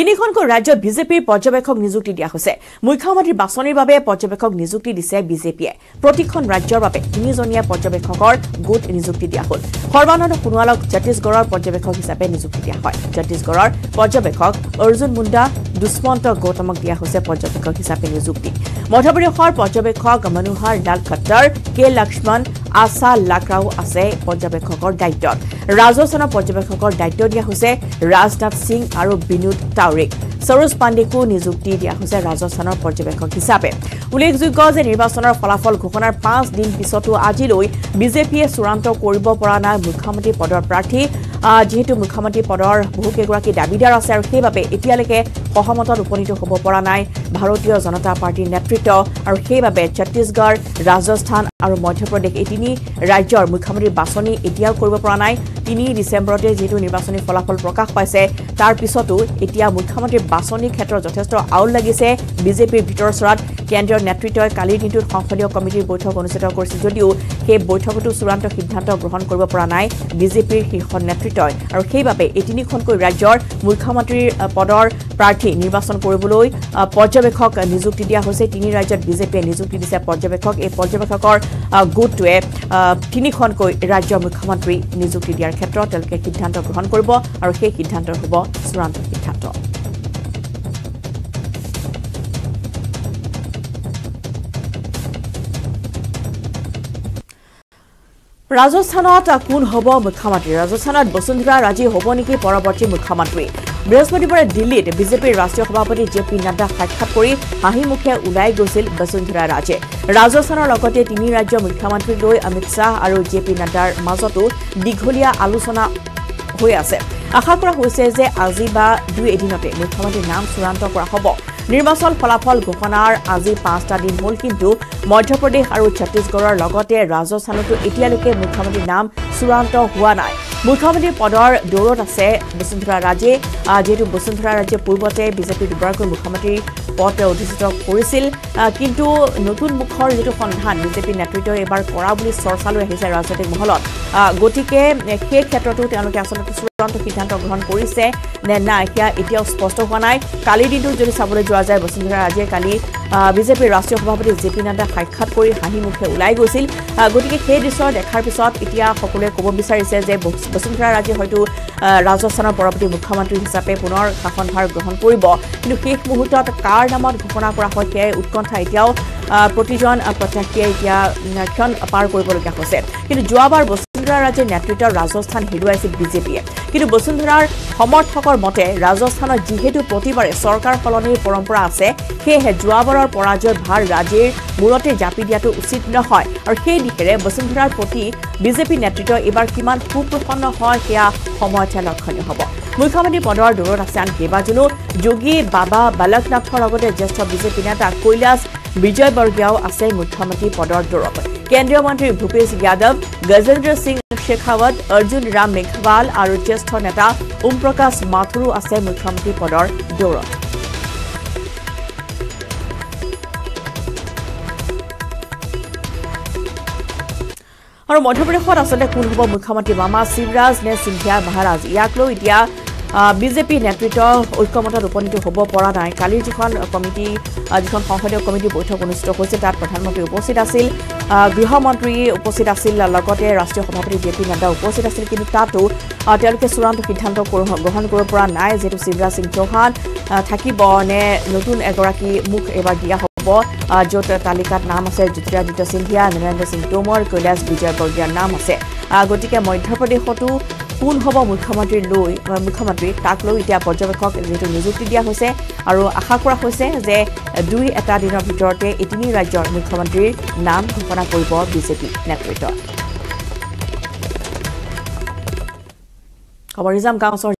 তিনিখনকৈ ৰাজ্যত বিজেপিৰ পৰ্যবেক্ষক নিযুক্তি দিয়া হৈছে। মুখ্যমন্ত্ৰী বাছনিৰ বাবে পৰ্যবেক্ষক নিযুক্তি দিছে বিজেপিয়ে। প্ৰতিখন ৰাজ্যৰ বাবে তিনিজনীয়া পৰ্যবেক্ষকৰ গোট নিযুক্তি দিয়া হ'ল। সৰ্বানন্দ সোণোৱালক ছত্তীশগড়ৰ পৰ্যবেক্ষক হিচাপে নিযুক্তি দিয়া হয়। ছত্তীশগড়ৰ পৰ্যবেক্ষক অৰ্জুন মুণ্ডা দুষ্মন্ত গৌতমক দিয়া হৈছে পৰ্যবেক্ষক হিচাপে নিযুক্তি। মধ্যপ্ৰদেশৰ পৰ্যবেক্ষক মনোহাৰ লাল খট্টাৰ কে লক্ষ্মণ আশা লাকৰাও আছে পৰ্যবেক্ষকৰ দায়িত্বত ৰাজস্থানৰ পৰ্যবেক্ষকৰ দায়িত্ব দিয়া হৈছে ৰাজনাথ সিং আৰু বিনোদ টাউৰিক সৰোজ পাণ্ডেকো নিযুক্তি দিয়া হৈছে ৰাজস্থানৰ পৰ্যবেক্ষক হিচাপে। উল্লেখযোগ্য যে নিৰ্বাচনৰ ফলাফল ঘোষণাৰ পাঁচ দিন পিছতো আজিলৈ বিজেপিয়ে চূড়ান্ত কৰিব পৰা নাই মুখ্যমন্ত্ৰী পদৰ প্ৰাৰ্থী যিহেতু মুখ্যমন্ত্ৰী পদৰ বহুকেইগৰাকী দাবীদাৰ আছে আৰু সেইবাবে এতিয়ালৈকে সহমতত উপনীত হ'ব পৰা নাই। ভাৰতীয় জনতা পাৰ্টীৰ নেতৃত্ব আৰু সেইবাবে ছত্তীশগড় ৰাজস্থান আৰু মধ্যপ্ৰদেশ এই তিনি ৰাজ্যৰ মুখ্যমন্ত্ৰীৰ বাছনি এতিয়াও কৰিব পৰা নাই। তিনি ডিচেম্বৰতে যিহেতু নিৰ্বাচনী ফলাফল প্ৰকাশ পাইছে তাৰ পিছতো এতিয়া মুখ্যমন্ত্ৰীৰ বাছনিৰ ক্ষেত্ৰত যথেষ্ট আউল লাগিছে। বিজেপিৰ ভিতৰচৰাত কেন্দ্ৰীয় নেতৃত্বই কালিৰ দিনটোত সংসদীয় কমিটিৰ বৈঠক অনুষ্ঠিত কৰিছিল যদিও সেই বৈঠকতো চূড়ান্ত সিদ্ধান্ত গ্ৰহণ কৰিব পৰা নাই বিজেপিৰ শীৰ্ষ নেতৃত্বই। আৰু সেইবাবে এই তিনিখনকৈ ৰাজ্যৰ মুখ্যমন্ত্ৰীৰ পদৰ প্ৰাৰ্থী নিৰ্বাচন কৰিবলৈ পৰ্যবেক্ষক নিযুক্তি দিয়া হৈছে। তিনি ৰাজ্যত বিজেপিয়ে নিযুক্তি দিছে পৰ্যবেক্ষক। এই পৰ্যবেক্ষকৰ গোটটোৱে তিনিখনকৈ ৰাজ্যৰ মুখ্যমন্ত্ৰী নিযুক্তি দিয়াৰ ক্ষেত্ৰত তেওঁলোকে সিদ্ধান্ত গ্ৰহণ কৰিব আৰু সেই সিদ্ধান্ত হ'ব চূড়ান্ত সিদ্ধান্ত। ৰাজস্থানত কোন হ'ব মুখ্যমন্ত্ৰী? ৰাজস্থানত বসুন্ধৰা ৰাজী হ'ব নেকি পৰৱৰ্তী মুখ্যমন্ত্ৰী? বৃহস্পতিবাৰে দিল্লীত বিজেপিৰ ৰাষ্ট্ৰীয় সভাপতি জে পি নাড্ডাক সাক্ষাৎ কৰি হাঁহিমুখে ওলাই গৈছিল বসুন্ধৰা ৰাজে। ৰাজস্থানৰ লগতে তিনি ৰাজ্যৰ মুখ্যমন্ত্ৰীক লৈ অমিত শ্বাহ আৰু জে পি নাড্ডাৰ মাজতো দীঘলীয়া আলোচনা হৈ আছে। আশা কৰা হৈছে যে আজি বা দুই এদিনতে মুখ্যমন্ত্ৰীৰ নাম চূড়ান্ত কৰা হ'ব। নিৰ্বাচন ফলাফল ঘোষণাৰ আজি পাঁচটা দিন হ'ল কিন্তু মধ্যপ্ৰদেশ আৰু ছত্তীশগড়ৰ লগতে ৰাজস্থানতো এতিয়ালৈকে মুখ্যমন্ত্ৰীৰ নাম চূড়ান্ত হোৱা নাই। মুখ্যমন্ত্ৰীৰ পদৰ দৌৰত আছে বসুন্ধৰা ৰাজে। যিহেতু বসুন্ধৰা ৰাজে পূৰ্বতে বিজেপিৰ দুবাৰকৈ মুখ্যমন্ত্ৰীৰ পদ অধিষ্ঠিত কৰিছিল। কিন্তু নতুন মুখৰ যিটো সন্ধান বিজেপিৰ নেতৃত্বই এইবাৰ কৰা বুলি চৰ্চালৈ আহিছে ৰাজনৈতিক মহলত। গতিকে সেই ক্ষেত্ৰতো তেওঁলোকে আচলতে চূড়ান্ত সিদ্ধান্ত গ্ৰহণ কৰিছে নে নাই সেয়া এতিয়াও স্পষ্ট হোৱা নাই। কালিৰ দিনটোত যদি চাবলৈ যোৱা যায় বসুন্ধৰা ৰাজে কালি বিজেপিৰ ৰাষ্ট্ৰীয় সভাপতি জে পি নাড্ডাক সাক্ষাৎ কৰি হাঁহিমুখে ওলাই গৈছিল। গতিকে সেই দৃশ্য দেখাৰ পিছত এতিয়া সকলোৱে ক'ব বিচাৰিছে যে বস- বসুন্ধৰা ৰাজে হয়তো ৰাজস্থানৰ পৰৱৰ্তী মুখ্যমন্ত্ৰী হিচাপে পুনৰ শাসনভাৰ গ্ৰহণ কৰিব। কিন্তু শেষ মুহূৰ্তত কাৰ নামত ঘোষণা কৰা হয় সেয়াই উৎকণ্ঠা এতিয়াও প্ৰতিজন প্ৰত্যাশীয়ে এতিয়া ক্ষণ পাৰ কৰিবলগীয়া হৈছে। কিন্তু যোৱাবাৰ বসুন্ধৰা ৰাজে নেতৃত্বৰ ৰাজস্থান হেৰুৱাইছিল বিজেপিয়ে। কিন্তু বসুন্ধৰাৰ সমৰ্থকৰ মতে ৰাজস্থানত যিহেতু প্ৰতিবাৰে চৰকাৰ সলনিৰ পৰম্পৰা আছে সেয়েহে যোৱাবাৰৰ পৰাজয়ৰ ভাৰ ৰাজেৰ মূৰতে জাপি দিয়াটো উচিত নহয়। আৰু সেই দিশেৰে বসুন্ধৰাৰ প্ৰতি বিজেপি নেতৃত্ব এইবাৰ কিমান সুপ্ৰসন্ন হয় সেয়া সময়তহে লক্ষণীয় হ'ব। মুখ্যমন্ত্ৰী পদৰ দৌৰত আছে আন কেইবাজনো। যোগী বাবা বালকনাথৰ লগতে জ্যেষ্ঠ বিজেপি নেতা কৈলাশ বিজয়বৰ্গীয়াও আছে মুখ্যমন্ত্ৰী পদৰ দৌৰত কেন্দ্ৰীয় মন্ত্ৰী ভূপেশ যাদৱ গজেন্দ্ৰ সিং শেখাৱত অৰ্জুন ৰাম মেঘৱাল আৰু জ্যেষ্ঠ নেতা ওম প্ৰকাশ মাথুৰো আছে মুখ্যমন্ত্ৰী পদৰ দৌৰত আৰু মধ্যপ্ৰদেশত আচলতে কোন হ'ব মুখ্যমন্ত্ৰী মামা শিৱৰাজ নে সিন্ধিয়া মহাৰাজ ইয়াক লৈ এতিয়া বিজেপি নেতৃত্ব ঐক্যমতত উপনীত হ'ব পৰা নাই। কালিৰ যিখন কমিটি যিখন সংসদীয় কমিটিৰ বৈঠক অনুষ্ঠিত হৈছে তাত প্ৰধানমন্ত্ৰী উপস্থিত আছিল। গৃহমন্ত্ৰী উপস্থিত আছিল লগতে ৰাষ্ট্ৰীয় সভাপতি জে পি নাড্ডা উপস্থিত আছিল কিন্তু তাতো তেওঁলোকে চূড়ান্ত সিদ্ধান্ত গ্ৰহণ কৰিব পৰা নাই। যিহেতু শিৱৰাজ সিং চৌহান থাকিব নে নতুন এগৰাকী মুখ এইবাৰ দিয়া হ'ব য'ত তালিকাত নাম আছে জ্যোতিৰাদিত্য সিন্ধিয়া নৰেন্দ্ৰ সিং টোমৰ কৈলাশ বিজয়বৰ্গীয়াৰ নাম আছে। গতিকে মধ্যপ্ৰদেশতো কোন হ'ব মুখ্যমন্ত্ৰীৰ লৈ মুখ্যমন্ত্ৰী তাক লৈ এতিয়া পৰ্যবেক্ষক যিহেতু নিযুক্তি দিয়া হৈছে আৰু আশা কৰা হৈছে যে দুই এটা দিনৰ ভিতৰতে এই তিনি ৰাজ্যৰ মুখ্যমন্ত্ৰীৰ নাম ঘোষণা কৰিব বিজেপি নেতৃত্ব।